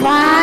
Wow.